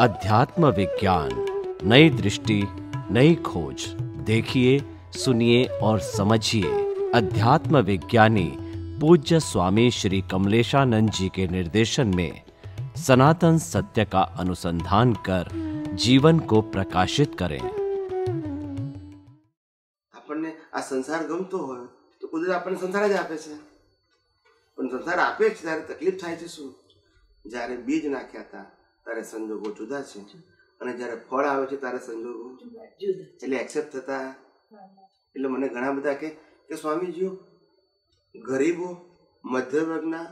अध्यात्म विज्ञान नई दृष्टि नई खोज देखिए सुनिए और समझिए अध्यात्म विज्ञानी पूज्य स्वामी श्री कमलेशानंद जी के निर्देशन में सनातन सत्य का अनुसंधान कर जीवन को प्रकाशित करें આપણને આ સંસાર ગમતો હોય તો કુદરત આપણને સંસાર જ આપે છે પણ સંસાર આપે છે ત્યારે તકલીફ થાય છે શું જ્યારે બીજ નાખ્યા હતા ત્યારે સંજોગો જુદા છે. અને જ્યારે ફળ આવે છે ત્યારે સંજોગો એટલે એક્સેપ્ટ થતા. એટલે મને ઘણા બધા કે કે સ્વામીજીઓ ગરીબો મધ્ય વર્ગના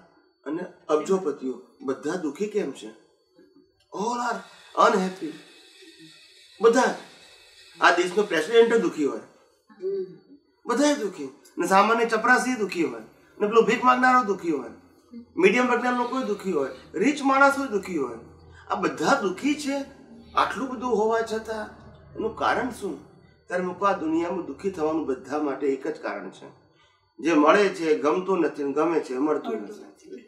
અને અબજોપતિઓ બધા દુઃખી કેમ છે? ઓલ આર અનહેપી બધા. આ દેશનો પ્રેસિડેન્ટ દુઃખી હોય. બધા દુઃખી. ને સામાન્ય ચપરાસી દુઃખી હોય. ને પેલો ભીખ માંગનારો દુઃખી હોય. મીડિયમ વર્ગના લોકો દુઃખી હોય. રીચ માણસો દુઃખી હોય. આ બધા દુઃખી છે? આટલું બધું હોવા છતાં એનું કારણ શું? ત્યારે મૂકો આ દુનિયામાં દુઃખી થવાનું બધા માટે એક જ કારણ છે. જે મળે છે ગમતું નથી ગમે છે મળતું નથી.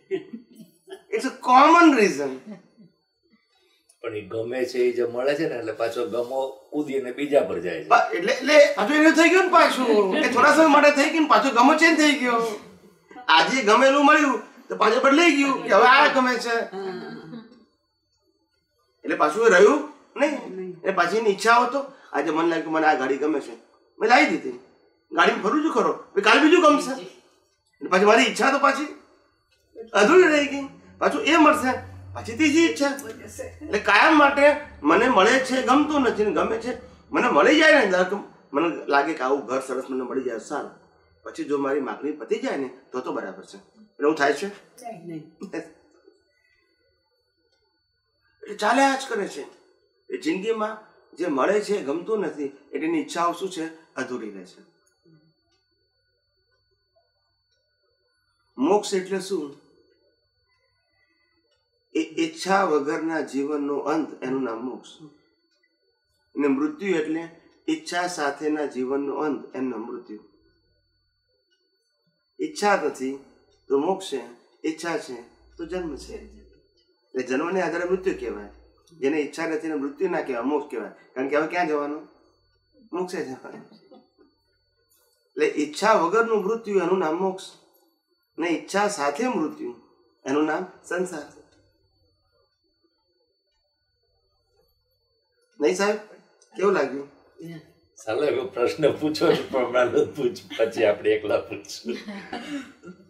ઇટ્સ અ કોમન રીઝન પણ એ ગમે છે એ જે મળે છે ને એટલે પાછો ગમો કૂદીને બીજા પર જાય છે. એટલે એટલે પાછું એનું થઈ ગયું ને પાછું. એ થોડા સમય માટે થઈ ગયું ને પાછું ગમો ચેન્જ થઈ ગયો. આજે ગમેલું મળ્યું તો પાછું બદલાઈ ગયું કે હવે આ ગમે છે. એટલે પાછું એ રહ્યું નહીં. એ પાછી એની ઈચ્છા હતો આજે મને લાગ્યું મને આ ગાડી ગમે છે. મેં લાવી દીધી. ગાડીમાં ફરું છું ખરો. કાલ બીજું ગમશે પાછી મારી ઈચ્છા તો પાછી અધૂરી રહી ગઈ. પાછું એ મળશે. પછી ત્રીજી ઈચ્છા. એટલે કાયમ માટે મને મળે છે ગમતું નથી ને ગમે છે મને મળી જાય ને દર મને લાગે કે આવું ઘર સરસ મને મળી જાય સારું. પછી જો મારી માગણી પતી જાય ને તો તો બરાબર છે. એટલે એવું થાય છે? એટલે ચાલ્યા જ કરે છે. એ જિંદગીમાં જે મળે છે ગમતું નથી, એની ઈચ્છાઓ શું છે? અધૂરી રહે છે. મોક્ષ એટલે શું? એ ઈચ્છા વગરના જીવનનો અંત, એનું નામ મોક્ષ. અને મૃત્યુ એટલે ઈચ્છા સાથેના જીવનનો અંત, એનું મૃત્યુ. ઈચ્છા નથી તો મોક્ષ છે, ઈચ્છા છે તો જન્મ છે. એટલે જન્મને આધારે મૃત્યુ કહેવાય. જેને ઈચ્છા નથી મૃત્યુ ના કહેવાય મોક્ષ કહેવાય. કારણ કે હવે ક્યાં જવાનું? મોક્ષે જવાનું. એટલે ઈચ્છા વગરનું મૃત્યુ એનું નામ મોક્ષ. ને ઈચ્છા સાથે મૃત્યુ એનું નામ સંસાર. નહીં સાહેબ? કેવું લાગ્યું? ચાલો એવો પ્રશ્ન પૂછો નથી પૂછ. પછી આપણે એકલા પૂછશું.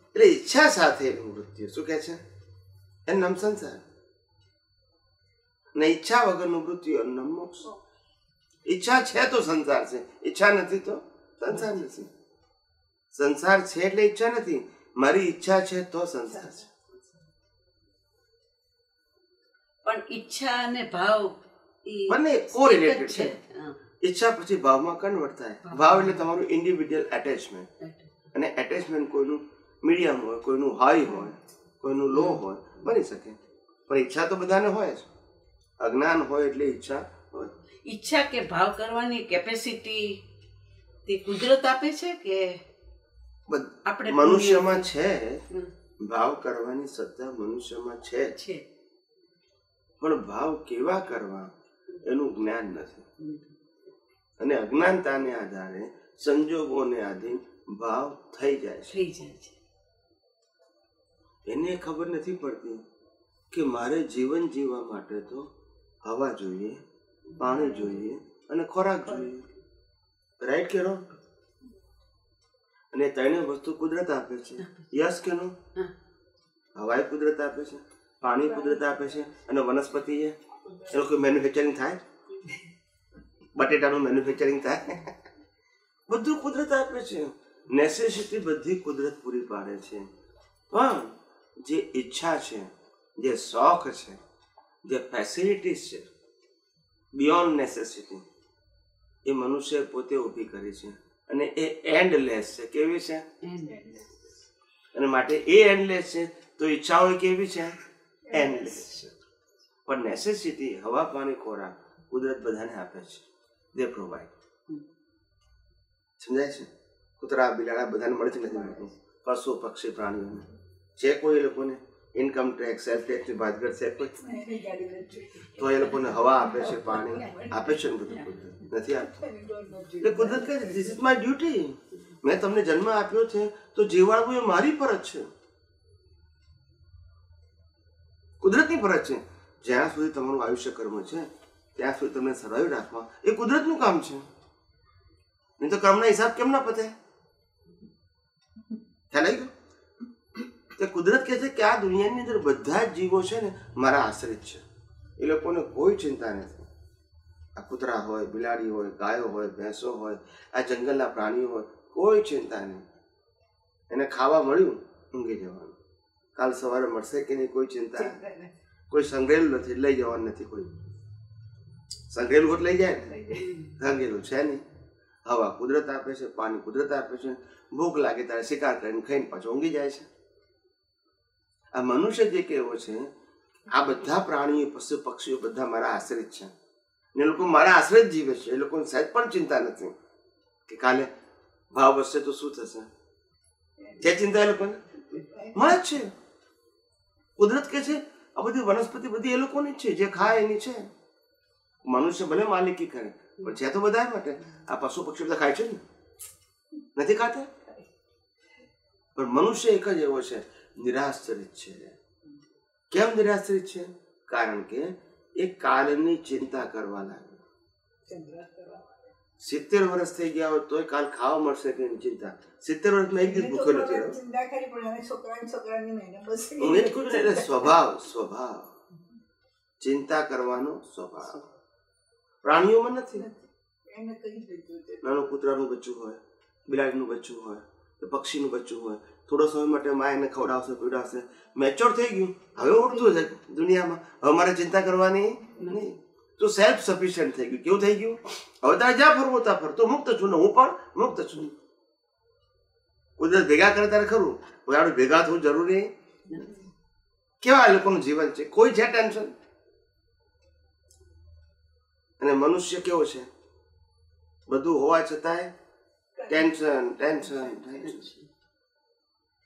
એટલે ઈચ્છા સાથે મૃત્યુ. શું કે છે? એનું નામ સંસાર. ને ઈચ્છા વગરનું મૃત્યુ અન્ન મોક્ષ. ઈચ્છા છે તો સંસાર છે. ઈચ્છા નથી તો સંસાર નથી. સંસાર છે એટલે ઈચ્છા નથી. મારી ઈચ્છા છે તો સંસાર છે. પણ ઈચ્છા અને ભાવ બંને કોરિલેટેડ છે. ઈચ્છા પછી ભાવમાં કન્વર્ટ થાય. ભાવ. એટલે તમારું ઇન્ડિવિડ્યુઅલ એટેચમેન્ટ અને એટેચમેન્ટ કોઈનું મીડિયમ હોય કોઈનું હાઈ હોય કોઈનું લો હોય બની શકે. પણ ઈચ્છા તો બધાને હોય જ. અજ્ઞાન હોય એટલે ઈચ્છા હોય. ઈચ્છા કે ભાવ કરવાની કેપેસિટી તે કુદરત આપે છે કે આપણે મનુષ્યમાં છે. ભાવ કરવાની સત્તા મનુષ્યમાં છે છે. પણ ભાવ કેવા કરવા? એનું જ્ઞાન નથી. અને અજ્ઞાનતાને આધારે સંજોગોને આધીન ભાવ થઈ જાય છે. થઈ જાય છે. એને ખબર નથી પડતી કે મારે જીવન જીવવા માટે તો હવા જોઈએ, પાણી જોઈએ અને ખોરાક જોઈએ. રાઈટ કે? અને એ ત્રણેય વસ્તુ કુદરત આપે છે. યસ કે નો હવાય કુદરત આપે છે, પાણી કુદરત આપે છે અને વનસ્પતિ છે લોકો મેન્યુફેક્ચરિંગ થાય? બટેટાનું મેન્યુફેક્ચરિંગ થાય? બધું કુદરત આપે છે. નેસેસિટી બધી કુદરત પૂરી પાડે છે. પણ જે ઈચ્છા છે, જે શોખ છે જે ફેસિલિટીઝ છે બિયોન્ડ નેસેસિટી એ મનુષ્ય પોતે ઊભી કરી છે. અને એ એન્ડલેસ છે. કેવી છે? અને માટે એ એન્ડલેસ છે તો ઈચ્છાઓ કેવી છે? એન્ડલેસ છે. પણ નેસેસિટી હવા પાણી ખોરાક કુદરત બધાને આપે છે. દે પ્રોવાઈડ સમજાય છે? કૂતરા બિલાડા બધાને મળે છે નથી મળતું? પશુ પક્ષી પ્રાણીઓને. છે કોઈ લોકોને ઇન્કમ ટેક્સ સેલ્ફ ટેક્સની ભાતગઢ છે તો એ લોકોને હવા આપે છે પાણી આપે છે બધું કુદરત. નથી આપતું. એટલે કુદરત કહે ધીસ ઇઝ માય ડ્યુટી મેં તમને જન્મ આપ્યો છે તો જીવાડવું એ મારી ફરજ છે. કુદરતની ફરજ છે. જ્યાં સુધી તમારું આયુષ્ય કર્મ છે ત્યાં સુધી તમને સર્વાઈવ રાખવા. એ કુદરતનું કામ છે. નહીં તો કર્મના હિસાબ કેમ ના પતે? ખ્યાલ આવી ગયો? તે કુદરત કહે છે કે આ દુનિયાની અંદર બધા જ જીવો છે ને મારા આશ્રિત છે. એ લોકોને કોઈ ચિંતા નથી. આ કૂતરા હોય બિલાડી હોય ગાયો હોય ભેંસો હોય આ જંગલના પ્રાણીઓ હોય કોઈ ચિંતા નહીં. એને ખાવા મળ્યું ઊંઘી જવાનું. કાલ સવારે મળશે કે નહીં કોઈ ચિંતા કોઈ સંગ્રેલું નથી લઈ જવાનું નથી કોઈ. સંગ્રેલું હોત લઈ જાય ને? સંગ્રેલું છે નહીં. હવા કુદરત આપે છે પાણી કુદરત આપે છે. ભૂખ લાગે ત્યારે શિકાર કરીને ખાઈને પાછો ઊંઘી જાય છે. આ મનુષ્ય જે કેવો છે, આ બધા પ્રાણીઓ, પશુ, પક્ષીઓ બધા મારા આશ્રિત છે. ને લોકો મારા આશ્રિત જીવે છે. એ લોકોને સહેજ પણ ચિંતા નથી કે કાલે ભાવ વધશે તો શું થશે? જે ચિંતા એ લોકોને? મળે છે. કુદરત કે છે, આ બધી વનસ્પતિ બધી એ લોકોની છે. જે ખાય એની છે. મનુષ્ય ભલે માલિકી કરે, પણ છે તો બધા માટે. આ પશુ, પક્ષી બધા ખાય છે ને? નથી ખાતા? પણ મનુષ્ય એક જ એવો છે. નિરાશ્રિત છે કેમ નિરાશ્રિત છે કારણ કે એ કાલની ચિંતા કરવા લાગ્યો સિત્તેર વર્ષ થઈ ગયા હોય તોય કાલ ખાવા મળશે કે ચિંતા સિત્તેર વર્ષમાં એક દિવસ ભૂખ્યો નથી રહ્યો એ જ કહું એટલે સ્વભાવ સ્વભાવ ચિંતા કરવાનો સ્વભાવ પ્રાણીઓમાં નથી નાનું કૂતરાનું બચ્ચું હોય બિલાડીનું બચ્ચું હોય પક્ષીનું બચ્ચું હોય થોડો સમય માટે મા એને ખવડાવશે, પીવડાવશે. મેચ્યોર થઈ ગયું. હવે ઉઠતું છે દુનિયામાં. હવે મારે ચિંતા કરવાની નહીં. તો સેલ્ફ સફિશિયન્ટ થઈ ગયું. કેવું થઈ ગયું? હવે તારે જ્યાં ફરવું ત્યાં ફર. તો મુક્ત છું ને હું પણ મુક્ત છું. કુદરત ભેગા કરે ત્યારે ખરું. આપણે ભેગા થવું જરૂરી કેવા આ લોકોનું જીવન છે? કોઈ છે ટેન્શન અને મનુષ્ય કેવો છે? બધું હોવા છતાંય ટેન્શન ટેન્શન ટેન્શન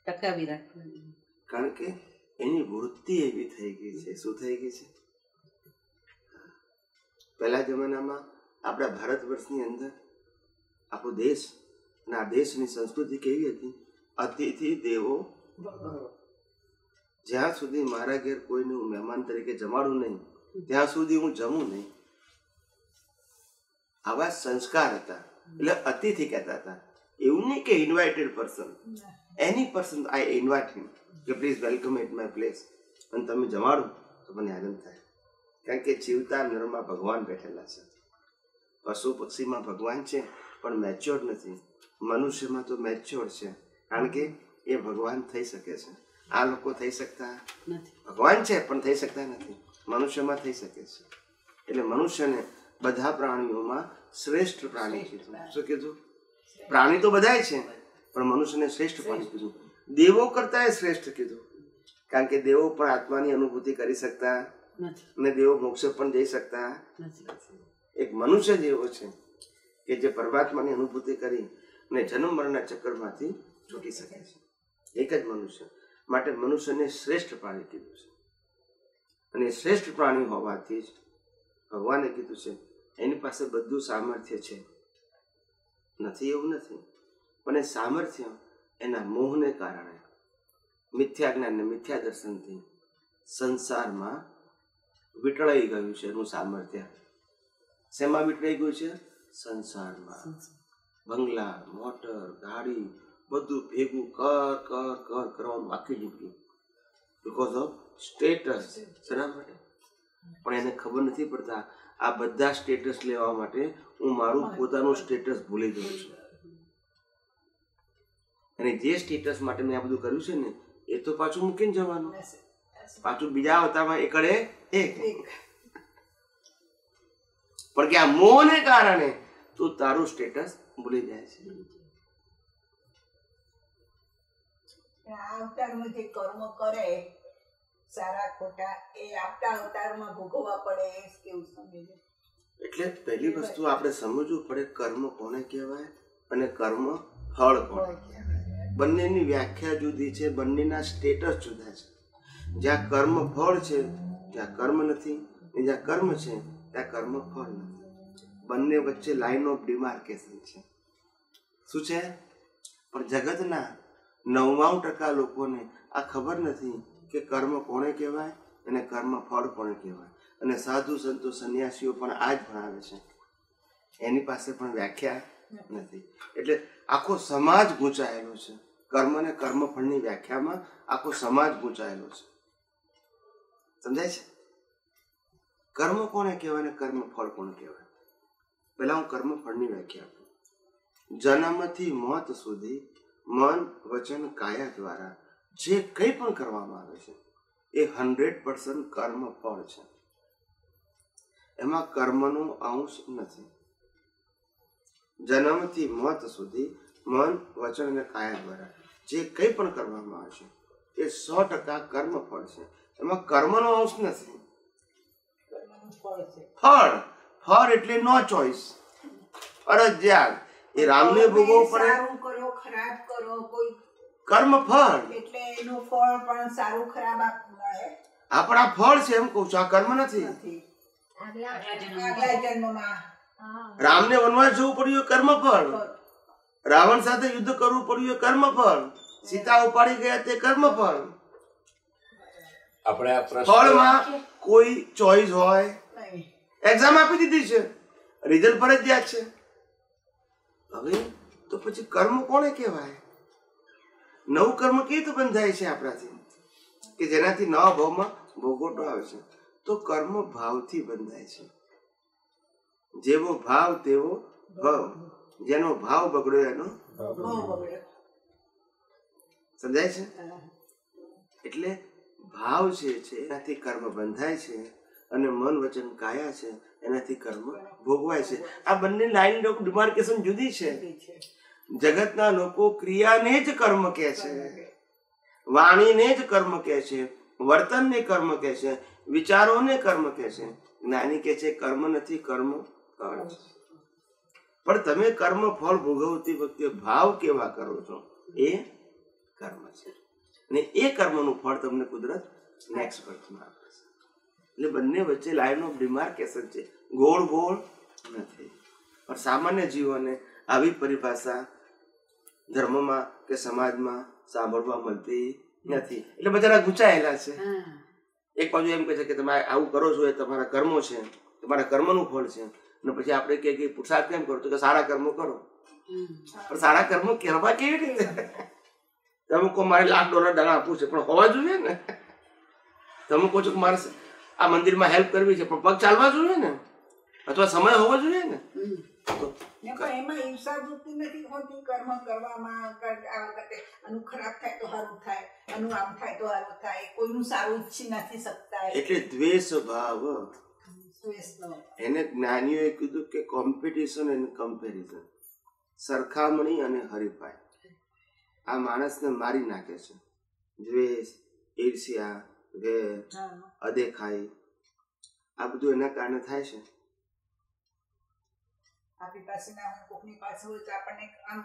ટકાવી રાખવાની કારણ કે એની વૃત્તિ એવી થઈ ગઈ છે. શું થઈ ગઈ છે? પહેલા જમાનામાં આપણા ભારત વર્ષની અંદર આપણો દેશ અને આ દેશની સંસ્કૃતિ કેવી હતી? અતિથિ દેવો. જ્યાં સુધી મારા ઘેર કોઈને હું મહેમાન તરીકે જમાડું નહીં ત્યાં સુધી હું જમું નહીં. આવા સંસ્કાર હતા. એટલે અતિથિ કહેતા હતા. એવું નહીં કે invited person any person I invite him કે please welcome at my place અને તમે જમાડો, તો મને આનંદ થાય. કારણ કે જીવતા નરમાં ભગવાન બેઠેલા છે. પશુ પક્ષીમાં ભગવાન છે, પણ મેચ્યોર નથી. મનુષ્યમાં તો મેચ્યોર છે, કારણ કે એ ભગવાન થઈ શકે છે. આ લોકો થઈ શકતા નથી. ભગવાન છે, પણ થઈ શકતા નથી. મનુષ્યમાં થઈ શકે છે. એટલે મનુષ્યને બધા પ્રાણીઓમાં શ્રેષ્ઠ પ્રાણી શું કીધું? પ્રાણી તો બધાય છે. પણ મનુષ્યને શ્રેષ્ઠ પાણી કીધું. દેવો કરતા એ શ્રેષ્ઠ કીધું. કારણ કે દેવો પણ આત્માની અનુભૂતિ કરી શકતા અને દેવો મોક્ષે પણ જઈ શકતા. નથી. એક મનુષ્ય જેવો છે કે જે પરમાત્માની અનુભૂતિ કરી અને જન્મ મરણના ચક્કરમાંથી છૂટી શકે છે. એક જ મનુષ્ય માટે મનુષ્યને શ્રેષ્ઠ પ્રાણી કીધું છે. અને શ્રેષ્ઠ પ્રાણી હોવાથી જ ભગવાને કીધું છે એની પાસે બધું સામર્થ્ય છે. નથી એવું નથી. એ સામર્થ્ય એના મોહને કારણે. મિથ્યા જ્ઞાન ને મિથ્યા દર્શનથી સંસારમાં વિટળાઈ ગયું છે એનું સામર્થ્ય. શેમાં વિટળાઈ ગયું છે? સંસારમાં. બંગલા મોટર ગાડી બધું ભેગું કર કર કર કરવાનું બાકી નીકળ્યું બિકોઝ ઓફ સ્ટેટસ શેના માટે? પણ એને ખબર નથી પડતા. આ બધા સ્ટેટસ લેવા માટે હું મારું પોતાનું સ્ટેટસ ભૂલી ગયો છું. અને જે સ્ટેટસ માટે મેં આ બધું કર્યું છે ને એ તો પાછું મૂકીને જવાનું. પાછું બીજા અવતારમાં એકડે એક. પણ કે આ મોહને કારણે તું તારું સ્ટેટસ ભૂલી જાય છે. આ અવતારમાં જે કર્મ કરે સારા ખોટા એ આવતા અવતારમાં ભોગવવા પડે એ કેવું સમજે એટલે પહેલી વસ્તુ આપણે સમજવું પડે કર્મ કોને કહેવાય અને કર્મ ફળ કોને કહેવાય. બંનેની વ્યાખ્યા જુદી છે, બંનેના સ્ટેટસ જુદા છે. જ્યાં કર્મ ફળ છે, ત્યાં કર્મ નથી, ને જ્યાં કર્મ છે, ત્યાં કર્મ ફળ નથી. બંને વચ્ચે લાઇન ઓફ ડિમાર્કેશન છે. શું છે? પણ જગતના નવ્વાણું ટકા લોકોને આ ખબર નથી કે કર્મ કોણે કહેવાય અને કર્મ ફળ કોને કહેવાય. અને સાધુ સંતો, સંન્યાસીઓ પણ આ જ ભણાવે છે. એની પાસે પણ વ્યાખ્યા નથી. એટલે આખો સમાજ ગૂંચાયેલો છે. કર્મ અને કર્મફળની વ્યાખ્યામાં આખો સમાજ ગૂંચાયેલો છે. સમજાય છે? કર્મ કોને કહેવાય અને કર્મ ફળ કોને કહેવાય? પહેલા હું કર્મ ફળની વ્યાખ્યા આપું. જન્મથી મોત સુધી મન, વચન, કાયા દ્વારા જે કંઈ પણ કરવામાં આવે છે, એ હંડ્રેડ પર્સન્ટ કર્મ ફળ છે. એમાં કર્મનો અંશ નથી. જન્મથી મોત સુધી મન વચન અને કાયા દ્વારા જે કંઈ પણ કરવામાં આવશે એ સો ટકા કર્મ ફળ છે. એમાં કર્મનો અંશ નથી. ફળ. ફળ ફળ એટલે નો ચોઈસ ફરજિયાત એ રામને ભોગવવું પડે. કરો ખરાબ કરો કોઈ કર્મ ફળ. એટલે એનું ફળ પણ સારું ખરાબ આપણા ફળ છે એમ કહું છું. આ કર્મ નથી. આગલા જન્મમાં. રામને વનવાસ જવું પડ્યું એ કર્મ ફળ રાવણ સાથે યુદ્ધ કરવું પડ્યું એ કર્મ ફળ સીતા ઉપાડી ગયા તે કર્મ ફળ આપણે ફળમાં કોઈ ચોઈસ હોય? એક્ઝામ આપી દીધી છે. રિઝલ્ટ ફરજિયાત છે. હવે તો પછી કર્મ કોને કહેવાય? નવું કર્મ કેવી રીતે બંધાય છે આપણાથી? કે જેનાથી નવા ભાવમાં ભોગવટો આવે છે. તો કર્મ ભાવથી બંધાય છે. જેવો ભાવ તેવો ભવ. જેનો ભાવ બગડ્યો એનો સમજાય છે? એટલે ભાવ જે છે એનાથી કર્મ બંધાય છે અને મન વચન કાયા છે એનાથી કર્મ ભોગવાય છે. આ બંને લાઈન ડિમાર્કેશન જુદી છે. જગતના લોકો ક્રિયાને જ કર્મ કહે છે. વાણીને જ કર્મ કહે છે. વર્તનને કર્મ કહે છે. વિચારોને કર્મ કહે છે. જ્ઞાની કહે છે કર્મ નથી કર્મ. પણ તમે કર્મ ફળ ભોગવતી વખતે ભાવ કેવા કરો છો? એ કર્મ છે. અને એ કર્મનું ફળ તમને કુદરત નેક્સ્ટ બર્થમાં આપે છે. એટલે બંને વચ્ચે લાઈન ઓફ ડિમાર્કેશન છે. ગોળ ગોળ નથી. પણ સામાન્ય જીવોને આવી પરિભાષા ધર્મમાં કે સમાજમાં સાંભળવા મળતી નથી. એટલે બધા ગુચાયેલા છે. એક બાજુ એમ કહે છે કે તમે આવું કરો છો એ તમારા કર્મો છે. તમારા કર્મનું ફળ છે. અને પછી આપણે કહે કે પુરુષાર્થ કેમ કરો? તો કે સારા કર્મો કરો. પણ સારા કર્મો કરવા કેવી રીતે? તમે કહો મારે લાખ ડોલર દાણા આપવું છે પણ હોવા જોઈએ ને? તમે કહો છો કે મારે આ મંદિરમાં હેલ્પ કરવી છે પણ પગ ચાલવા જોઈએ ને? અથવા સમય હોવો જોઈએ ને? એમાં હિંસા વૃત્તિ નથી હોતી કર્મ કરવામાં આનું ખરાબ થાય તો સારું થાય આનું આમ થાય તો સારું થાય કોઈનું સારું ઈચ્છી નથી શકતા. એટલે દ્વેષ ભાવ. એને જ્ઞાનીઓએ કીધું કે કોમ્પિટિશન એન્ડ કમ્પેરિઝન સરખામણી અને હરીફાઈ. આ માણસને મારી નાખે છે. દ્વેષ ઈર્ષ્યા વેર અદેખાઈ આ બધું એના કારણે થાય છે. આપણી પાસે ના હોય કોકની પાસે હોય તો આપણને આમ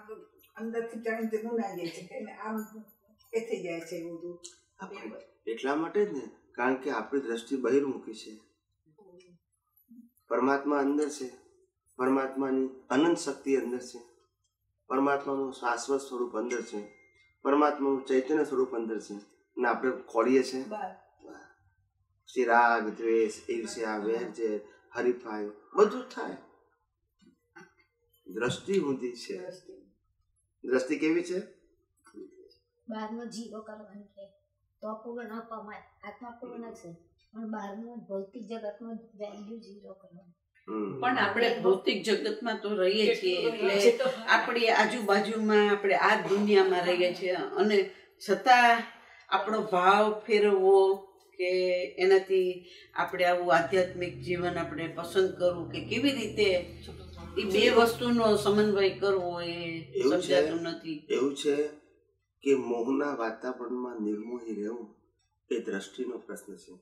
અંદરથી જાણી જગું ના જાય છે. એટલે આમ એ થઈ જાય છે એવું બધું. એટલા માટે જ ને કારણ કે આપણી દ્રષ્ટિ બહિર્મુખી છે. પરમાત્મા અંદર છે. પરમાત્માની અનંત શક્તિ અંદર છે. પરમાત્માનું શાશ્વત સ્વરૂપ અંદર છે. પરમાત્માનું ચૈતન્ય સ્વરૂપ અંદર છે. ને આપણે ખોડીએ છીએ. રાગ દ્વેષ ઈર્ષ્યા વેર જે હરીફાઈ બધું થાય. દ્રષ્ટિ ઊંધી છે. દ્રષ્ટિ. દ્રષ્ટિ કેવી છે? બાદમાં જીવો કરવાનું છે. તો પૂર્ણ અપમાન. આત્મા પૂર્ણ છે. પણ બહારનું ભૌતિક જગતનું વેલ્યુ જીરો કરવાનું પણ આપણે ભૌતિક જગતમાં તો રહીએ છીએ એટલે આપણી આજુબાજુમાં આપણે આ દુનિયામાં રહીએ છીએ. અને છતાં આપણો ભાવ ફેરવવો કે એનાથી આપણે આવું આધ્યાત્મિક જીવન આપણે પસંદ કરવું કે કેવી રીતે એ બે વસ્તુનો સમન્વય કરવો એ એવું સમજાતું નથી. એવું છે કે મોહના વાતાવરણમાં નિર્મોહી રહેવું એ દ્રષ્ટિનો પ્રશ્ન છે.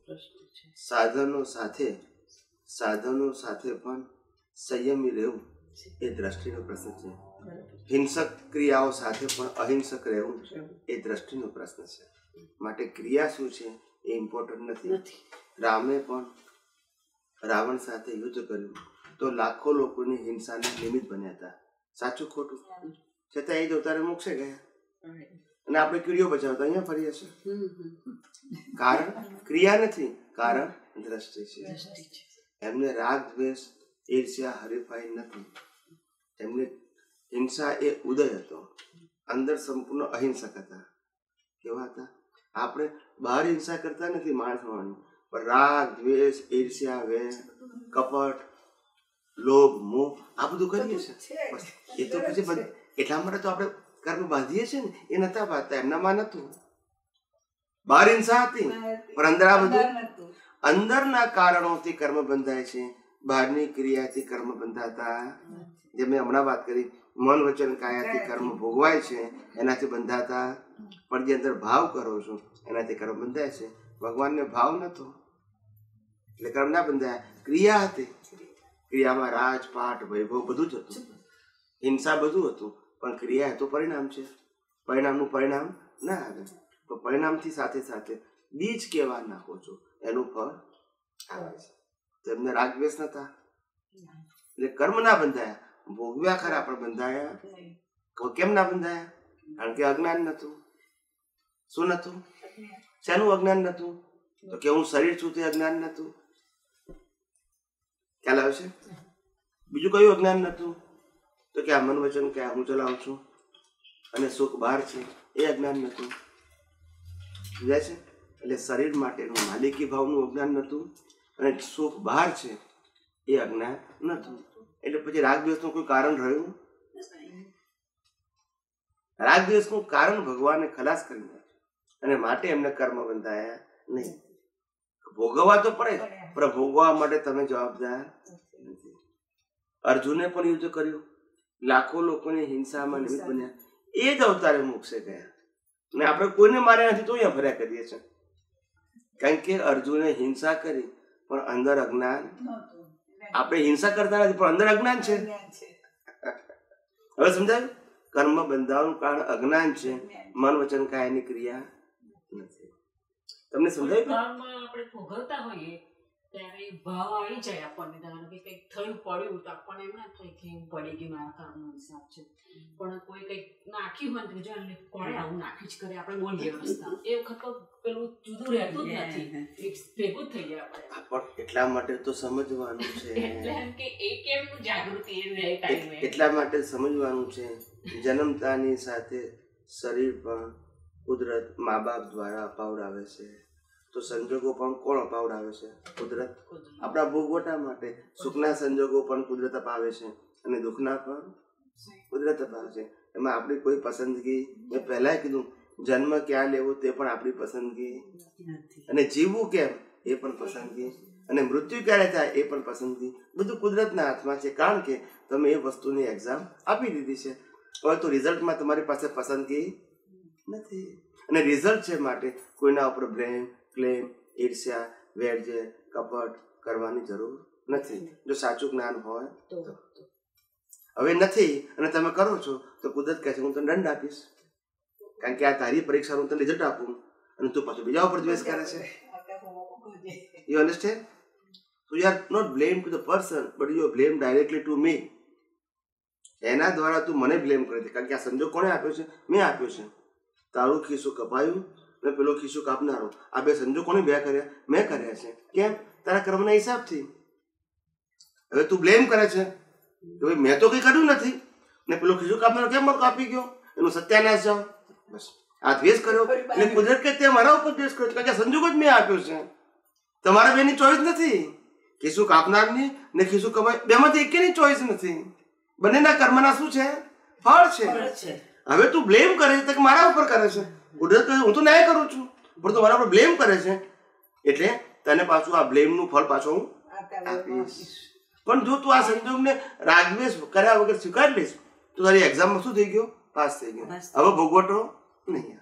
સાધનો સાથે સાધનો સાથે પણ સંયમી રહેવું એ દ્રષ્ટિનો પ્રશ્ન છે. હિંસક ક્રિયાઓ સાથે પણ અહિંસક રહેવું એ દ્રષ્ટિનો પ્રશ્ન છે. માટે ક્રિયા શું છે એ ઇમ્પોર્ટન્ટ નથી. રામે પણ રાવણ સાથે યુદ્ધ કર્યું તો લાખો લોકોની હિંસાને નિમિત્ત બન્યા હતા. સાચું ખોટું? છતાં એ જ અવતારે મોક્ષે ગયા. અને આપણે કીડીઓ બચાવતા અહીંયા ફરીએ છીએ. કારણ? ક્રિયા નથી. કારણ દ્રષ્ટિ છે. એમને રાગ દ્વેષ ઈર્ષ્યા હરીફાઈ નથી. એમને હિંસા એ ઉદય હતો. અંદર સંપૂર્ણ અહિંસક હતા. કેવા હતા? આપણે બહાર હિંસા કરતા નથી માણસ હોવાની. પણ રાગ દ્વેષ ઈર્ષ્યા વે કપટ લોભ મોહ આ બધું કરીએ છીએ. છે. એ તો પછી એટલા માટે તો આપણે કર્મ બાંધીએ છીએ ને. એ નતા બાંધતા એમનામાં નતું. બહાર હિંસા હતી પણ અંદર આ બધું? અંદરના કારણોથી કર્મ બંધાય છે. બહારની ક્રિયાથી કર્મ બંધાતા. જે મેં હમણાં વાત કરી મન વચન કાયાથી કર્મ ભોગવાય છે એનાથી બંધાતા. પણ જે અંદર ભાવ કરો છો એનાથી કર્મ બંધાય છે. ભગવાનને ભાવ નતો. એટલે કર્મ ના બંધાયા. ક્રિયા હતી. ક્રિયામાં રાજપાઠ વૈભવ બધું જ હતું. હિંસા બધું હતું. પણ ક્રિયા હતું તો પરિણામ છે. પરિણામનું પરિણામ ના આવે. તો પરિણામથી સાથે સાથે બીજ કેવા નાખો છો એનું ફળ આવે છે. તો એમને રાગ દ્વેષ નતા. એટલે કર્મ ના બંધાયા. ભોગવ્યા ખરા પણ બંધાયા. કેમ ના બંધાયા? કારણ કે અજ્ઞાન નતું. શું નતું? શેનું અજ્ઞાન નતું? તો કે હું શરીર છું તે અજ્ઞાન નતું. ખ્યાલ આવે છે? બીજું કયું અજ્ઞાન નતું? તો કે આ મન વચન કે હું ચલાવું છું અને સુખ બહાર છે એ અજ્ઞાન નતું. સમજાય છે. એટલે શરીર માટેનું માલિકી ભાવનું અજ્ઞાન નતું અને સુખ બહાર છે એ અજ્ઞાન નહોતું. એટલે પછી રાગ દ્વેષનું કોઈ કારણ રહ્યું? રાગ દ્વેષનું કારણ ભગવાને ખલાસ કરી નાખ્યું અને માટે એમને કર્મ બંધાયા નહીં. ભોગવવા તો પડે પણ ભોગવવા માટે તમે જવાબદાર નથી. અર્જુને પણ યુદ્ધ કર્યું. લાખો લોકોની હિંસામાં નિમિત્ત બન્યા. એ જ અવતારે મોક્ષે ગયા. અને આપણે કોઈને માર્યા નથી તો અહીંયા ફર્યા કરીએ છીએ. કારણ કે અર્જુને હિંસા કરી પણ અંદર અજ્ઞાન આપણે હિંસા કરતા નથી પણ અંદર અજ્ઞાન છે. હવે સમજાયું? કર્મ બંધાવાનું કારણ અજ્ઞાન છે. મન વચન કાયની ક્રિયા નથી. તમને સમજાયું? કામમાં આપણે ભોગવતા હોઈએ ત્યારે ભાવ આવી જાય આપણને ધારો કે કંઈક થયું પડ્યું તો આપણને એમ ના થાય કે હું પડી ગયું મારા કામનો હિસાબ છે. પણ કોઈ કંઈક નાખ્યું હોય તો જો એટલે કોણે આવું નાખ્યું જ કરે આપણે બોલીએ વ્યવસ્થા એ વખત તો પેલું જુદું રહેતું જ નથી. ભેગું થઈ જાય આપણે. પણ એટલા માટે તો સમજવાનું છે. એમ કે એ કેમ જાગૃતિ એ રહે ટાઈમે એટલા માટે સમજવાનું છે જન્મતાની સાથે શરીર પણ કુદરત મા બાપ દ્વારા અપાવડાવે છે. તો સંજોગો પણ કોણ અપાવડાવે છે? કુદરત. આપણા ભોગવટા માટે સુખના સંજોગો પણ કુદરત અપાવે છે અને દુઃખના પણ કુદરત અપાવે છે. એમાં આપણી કોઈ પસંદગી મેં પહેલાં કીધું જન્મ ક્યાં લેવો તે પણ આપણી પસંદગી અને જીવવું કેમ એ પણ પસંદગી અને મૃત્યુ ક્યારે થાય એ પણ પસંદગી. બધું કુદરતના હાથમાં છે. કારણ કે તમે એ વસ્તુની એક્ઝામ આપી દીધી છે. હવે તો રિઝલ્ટમાં તમારી પાસે પસંદગી નથી. અને રિઝલ્ટ છે માટે કોઈના ઉપર બ્લેમ ક્લેમ ઈર્ષ્યા વેરજે કપટ કરવાની જરૂર નથી. જો સાચું જ્ઞાન હોય તો. હવે નથી અને તમે કરો છો તો કુદરત કહે છે હું તને દંડ આપીશ. કારણ કે આ તારી પરીક્ષા હું તને રિઝલ્ટ આપું. અને તું પાછું બીજા ઉપર દ્વેષ કરે છે. You understand so you are not blame to the person but you blame directly to me. એના દ્વારા તું મને બ્લેમ કરે છે. કારણ કે આ સંજોગ કોણે આપ્યો છે? મેં આપ્યો છે. તારું ખિસ્સું કપાયું ને પેલો ખિસ્સું કાપનારો. આ બે સંજોગ કોને બે કર્યા? મેં કર્યા છે. કેમ? તારા કર્મના હિસાબથી. હવે તું બ્લેમ કરે છે. કે ભાઈ મેં તો કંઈ કર્યું નથી. ને પેલો ખિસ્સું કાપનારો કેમ મારો કાપી ગયો? એનો સત્યાનાશ જાઓ. બસ. આ દ્વેષ કર્યો. એટલે કુદરત કે તે મારા ઉપર દ્વેષ કર્યો. કારણ કે સંજોગ જ મેં આપ્યો છે. તમારા બેની ચોઈસ નથી. ખિસ્સું કાપનારની ને ખિસ્સું કમાય બેમાંથી એકેની ચોઈસ નથી. બંનેના કર્મના શું છે. ફળ છે. હવે તું બ્લેમ કરે છે કે મારા ઉપર કરે છે. કુદરત હું તો ન્યાય કરું છું પણ તું મારા ઉપર બ્લેમ કરે છે. એટલે તને પાછું આ બ્લેમનું ફળ પાછું હું આપીશ. પણ જો તું આ સંજોગને રાગવેશ કર્યા વગર સ્વીકારી લઈશ તો તારી એક્ઝામમાં શું થઈ ગયો? પાસ થઈ ગયો. હવે ભોગવટો નહીં.